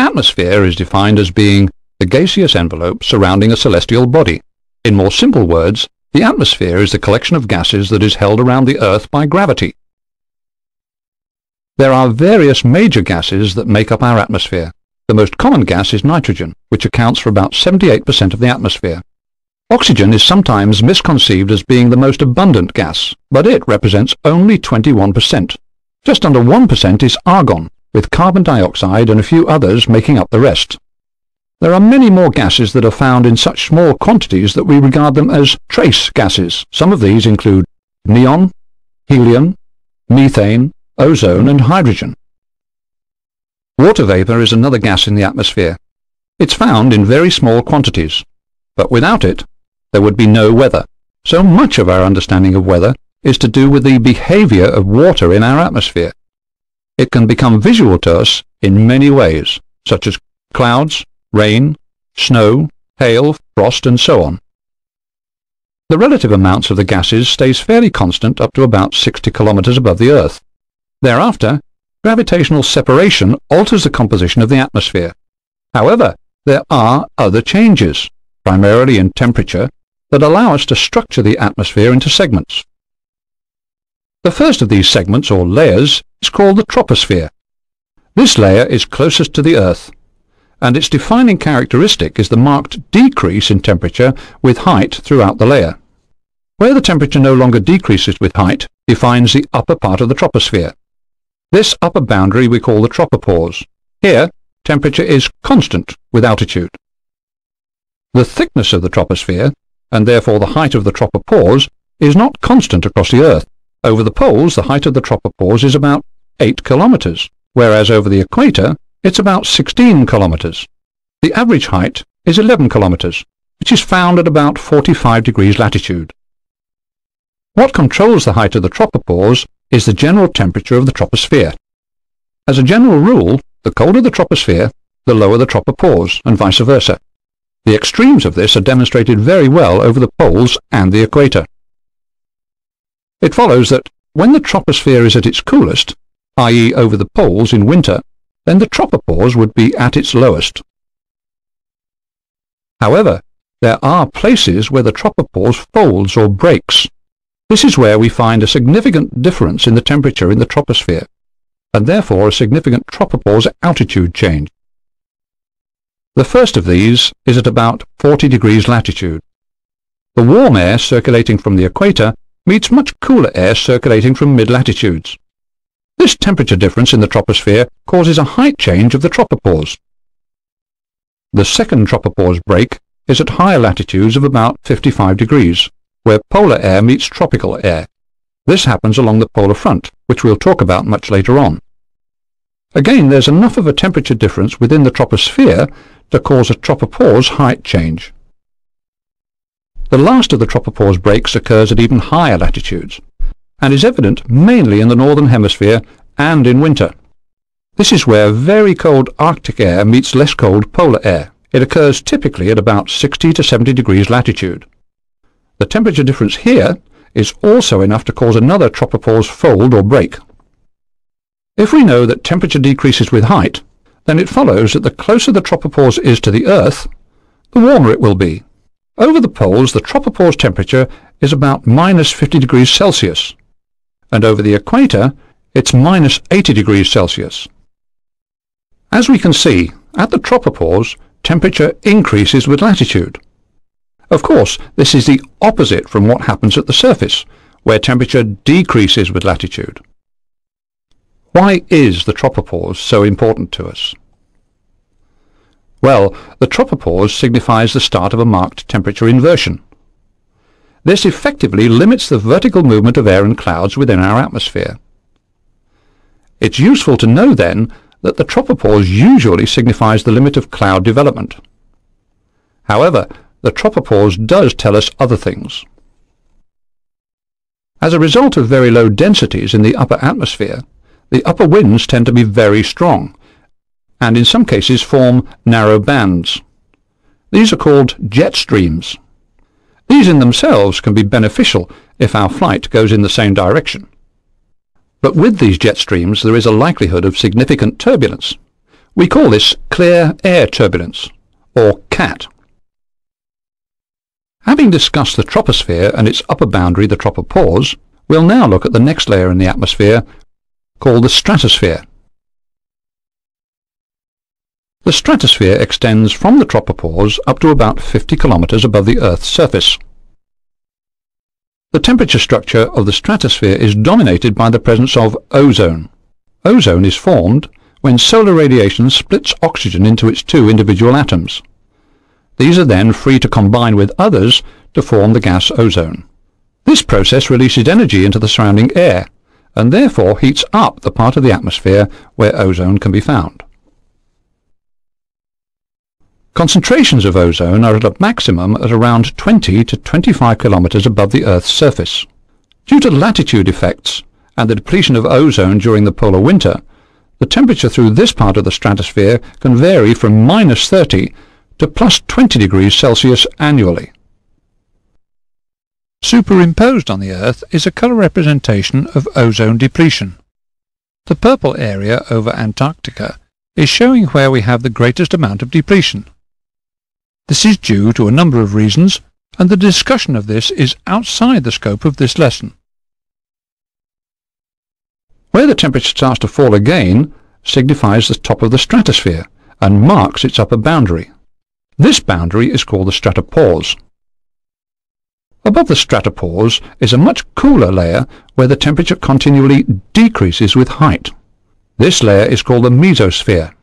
atmosphere is defined as being the gaseous envelope surrounding a celestial body. In more simple words, the atmosphere is the collection of gases that is held around the Earth by gravity. There are various major gases that make up our atmosphere. The most common gas is nitrogen, which accounts for about 78% of the atmosphere. Oxygen is sometimes misconceived as being the most abundant gas, but it represents only 21%. Just under 1% is argon, with carbon dioxide and a few others making up the rest. There are many more gases that are found in such small quantities that we regard them as trace gases. Some of these include neon, helium, methane, ozone and hydrogen. Water vapor is another gas in the atmosphere. It's found in very small quantities, but without it, there would be no weather. So much of our understanding of weather is to do with the behavior of water in our atmosphere. It can become visual to us in many ways, such as clouds, rain, snow, hail, frost, and so on. The relative amounts of the gases stays fairly constant up to about 60 kilometers above the Earth. Thereafter, gravitational separation alters the composition of the atmosphere. However, there are other changes, primarily in temperature, that allow us to structure the atmosphere into segments. The first of these segments, or layers, is called the troposphere. This layer is closest to the Earth, and its defining characteristic is the marked decrease in temperature with height throughout the layer. Where the temperature no longer decreases with height defines the upper part of the troposphere. This upper boundary we call the tropopause. Here, temperature is constant with altitude. The thickness of the troposphere, and therefore the height of the tropopause, is not constant across the Earth. Over the poles, the height of the tropopause is about 8 kilometers, whereas over the equator, it's about 16 kilometers. The average height is 11 kilometers, which is found at about 45 degrees latitude. What controls the height of the tropopause is the general temperature of the troposphere. As a general rule, the colder the troposphere, the lower the tropopause, and vice versa. The extremes of this are demonstrated very well over the poles and the equator. It follows that when the troposphere is at its coolest, i.e. over the poles in winter, then the tropopause would be at its lowest. However, there are places where the tropopause folds or breaks. This is where we find a significant difference in the temperature in the troposphere, and therefore a significant tropopause altitude change. The first of these is at about 40 degrees latitude. The warm air circulating from the equator meets much cooler air circulating from mid-latitudes. This temperature difference in the troposphere causes a height change of the tropopause. The second tropopause break is at higher latitudes of about 55 degrees, where polar air meets tropical air. This happens along the polar front, which we'll talk about much later on. Again, there's enough of a temperature difference within the troposphere to cause a tropopause height change. The last of the tropopause breaks occurs at even higher latitudes, and is evident mainly in the northern hemisphere and in winter. This is where very cold Arctic air meets less cold polar air. It occurs typically at about 60 to 70 degrees latitude. The temperature difference here is also enough to cause another tropopause fold or break. If we know that temperature decreases with height, then it follows that the closer the tropopause is to the Earth, the warmer it will be. Over the poles, the tropopause temperature is about minus 50 degrees Celsius, and over the equator it's minus 80 degrees Celsius. As we can see, at the tropopause, temperature increases with latitude. Of course, this is the opposite from what happens at the surface, where temperature decreases with latitude. Why is the tropopause so important to us? Well, the tropopause signifies the start of a marked temperature inversion. This effectively limits the vertical movement of air and clouds within our atmosphere. It's useful to know, then, that the tropopause usually signifies the limit of cloud development. However, the tropopause does tell us other things. As a result of very low densities in the upper atmosphere, the upper winds tend to be very strong, and in some cases form narrow bands. These are called jet streams. These in themselves can be beneficial if our flight goes in the same direction. But with these jet streams there is a likelihood of significant turbulence, We call this clear air turbulence, or CAT. Having discussed the troposphere and its upper boundary, the tropopause, we'll now look at the next layer in the atmosphere, called the stratosphere. The stratosphere extends from the tropopause up to about 50 kilometers above the Earth's surface. The temperature structure of the stratosphere is dominated by the presence of ozone. Ozone is formed when solar radiation splits oxygen into its two individual atoms. These are then free to combine with others to form the gas ozone. This process releases energy into the surrounding air, and therefore heats up the part of the atmosphere where ozone can be found. Concentrations of ozone are at a maximum at around 20 to 25 kilometers above the Earth's surface. Due to latitude effects and the depletion of ozone during the polar winter, the temperature through this part of the stratosphere can vary from minus 30 to plus 20 degrees Celsius annually. Superimposed on the Earth is a colour representation of ozone depletion. The purple area over Antarctica is showing where we have the greatest amount of depletion. This is due to a number of reasons, and the discussion of this is outside the scope of this lesson. Where the temperature starts to fall again signifies the top of the stratosphere and marks its upper boundary. This boundary is called the stratopause. Above the stratopause is a much cooler layer where the temperature continually decreases with height. This layer is called the mesosphere.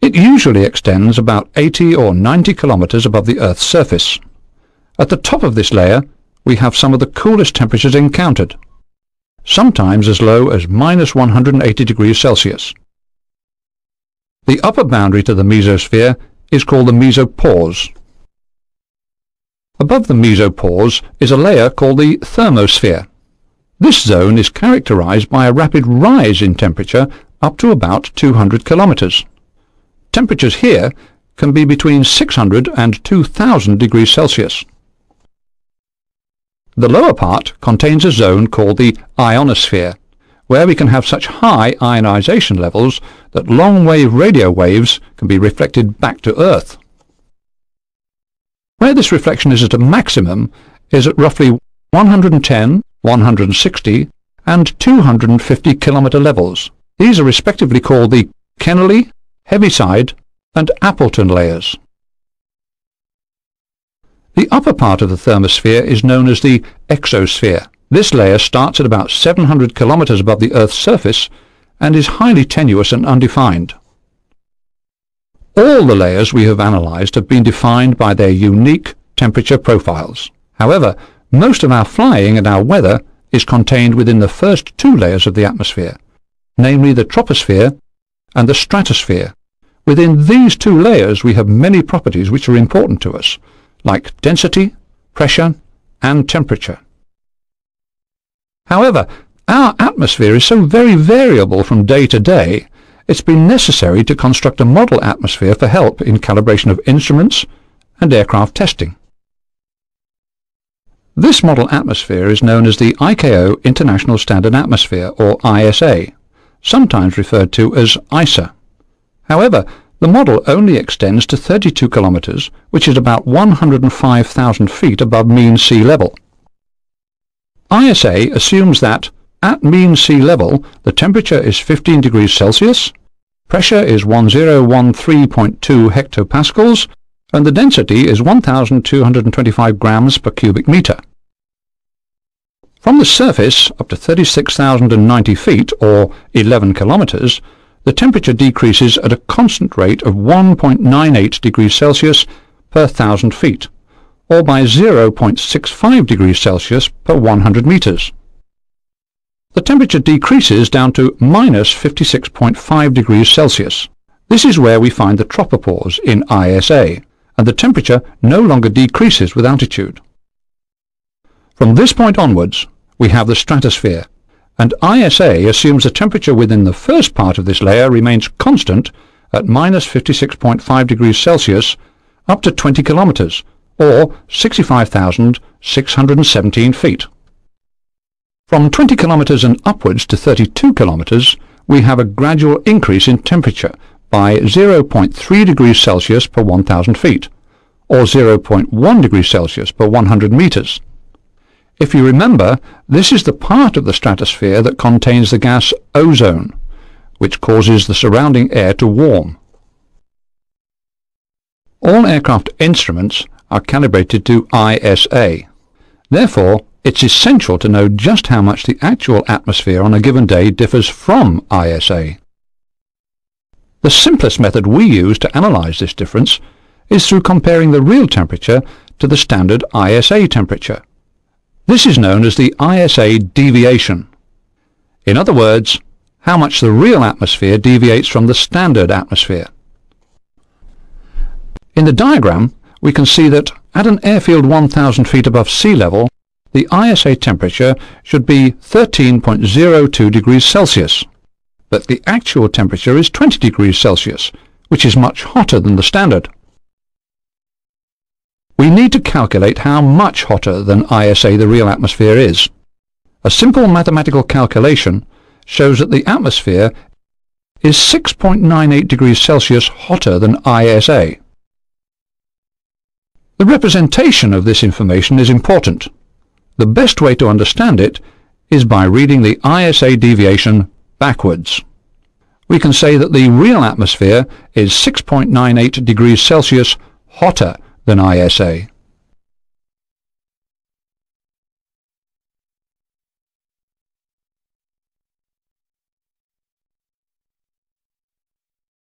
It usually extends about 80 or 90 kilometers above the Earth's surface. At the top of this layer, we have some of the coolest temperatures encountered, sometimes as low as minus 180 degrees Celsius. The upper boundary to the mesosphere is called the mesopause. Above the mesopause is a layer called the thermosphere. This zone is characterized by a rapid rise in temperature up to about 200 kilometers. Temperatures here can be between 600 and 2000 degrees Celsius. The lower part contains a zone called the ionosphere, where we can have such high ionization levels that long-wave radio waves can be reflected back to Earth. Where this reflection is at a maximum is at roughly 110, 160 and 250 kilometer levels. These are respectively called the Kennelly, Heaviside and Appleton layers. The upper part of the thermosphere is known as the exosphere. This layer starts at about 700 kilometers above the Earth's surface and is highly tenuous and undefined. All the layers we have analyzed have been defined by their unique temperature profiles. However, most of our flying and our weather is contained within the first two layers of the atmosphere, namely the troposphere and the stratosphere. Within these two layers we have many properties which are important to us, like density, pressure, and temperature. However, our atmosphere is so very variable from day to day, it's been necessary to construct a model atmosphere for help in calibration of instruments and aircraft testing. This model atmosphere is known as the ICAO International Standard Atmosphere, or ISA, sometimes referred to as ISA. However, the model only extends to 32 kilometers, which is about 105,000 feet above mean sea level. ISA assumes that, at mean sea level, the temperature is 15 degrees Celsius, pressure is 1013.2 hectopascals, and the density is 1,225 grams per cubic meter. From the surface, up to 36,090 feet, or 11 kilometers, the temperature decreases at a constant rate of 1.98 degrees Celsius per thousand feet, or by 0.65 degrees Celsius per 100 meters. The temperature decreases down to minus 56.5 degrees Celsius. This is where we find the tropopause in ISA, and the temperature no longer decreases with altitude. From this point onwards, we have the stratosphere, and ISA assumes the temperature within the first part of this layer remains constant at minus 56.5 degrees Celsius up to 20 kilometers, or 65,617 feet. From 20 kilometers and upwards to 32 kilometers, we have a gradual increase in temperature by 0.3 degrees Celsius per 1,000 feet, or 0.1 degrees Celsius per 100 meters. If you remember, this is the part of the stratosphere that contains the gas ozone, which causes the surrounding air to warm. All aircraft instruments are calibrated to ISA. Therefore, it's essential to know just how much the actual atmosphere on a given day differs from ISA. The simplest method we use to analyze this difference is through comparing the real temperature to the standard ISA temperature. This is known as the ISA deviation. In other words, how much the real atmosphere deviates from the standard atmosphere. In the diagram, we can see that at an airfield 1,000 feet above sea level, the ISA temperature should be 13.02 degrees Celsius, but the actual temperature is 20 degrees Celsius, which is much hotter than the standard. We need to calculate how much hotter than ISA the real atmosphere is. A simple mathematical calculation shows that the atmosphere is 6.98 degrees Celsius hotter than ISA. The representation of this information is important. The best way to understand it is by reading the ISA deviation backwards. We can say that the real atmosphere is 6.98 degrees Celsius hotter than ISA.